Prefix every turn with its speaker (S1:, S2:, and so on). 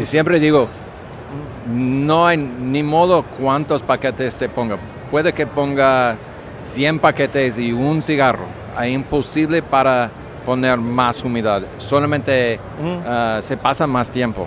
S1: Y siempre digo, no hay ni modo cuántos paquetes se ponga. Puede que ponga 100 paquetes y un cigarro. Es imposible para poner más humedad. Solamente uh, se pasa más tiempo.